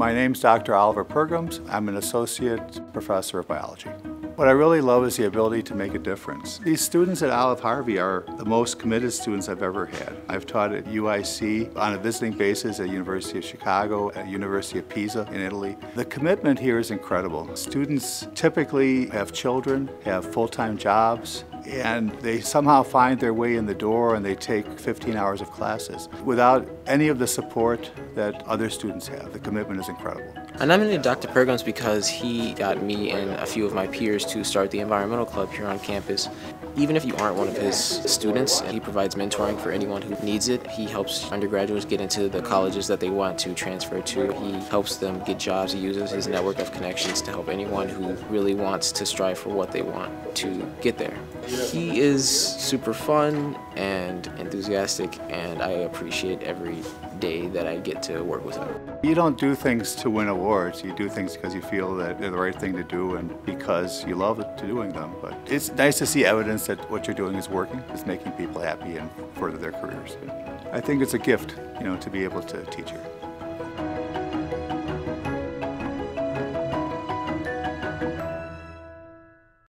My name's Dr. Oliver Pergams. I'm an associate professor of biology. What I really love is the ability to make a difference. These students at Olive Harvey are the most committed students I've ever had. I've taught at UIC on a visiting basis at University of Chicago, at University of Pisa in Italy. The commitment here is incredible. Students typically have children, have full-time jobs, and they somehow find their way in the door and they take 15 hours of classes without any of the support that other students have. The commitment is incredible. And I'm nominated Dr. Pergams because he got me and a few of my peers to start the environmental club here on campus. Even if you aren't one of his students, he provides mentoring for anyone who needs it. He helps undergraduates get into the colleges that they want to transfer to. He helps them get jobs. He uses his network of connections to help anyone who really wants to strive for what they want to get there. He is super fun and enthusiastic, and I appreciate every day that I get to work with him. You don't do things to win awards. You do things because you feel that they're the right thing to do and because you love to doing them. But it's nice to see evidence that what you're doing is working. is making people happy and further their careers. I think it's a gift, you know, to be able to teach here.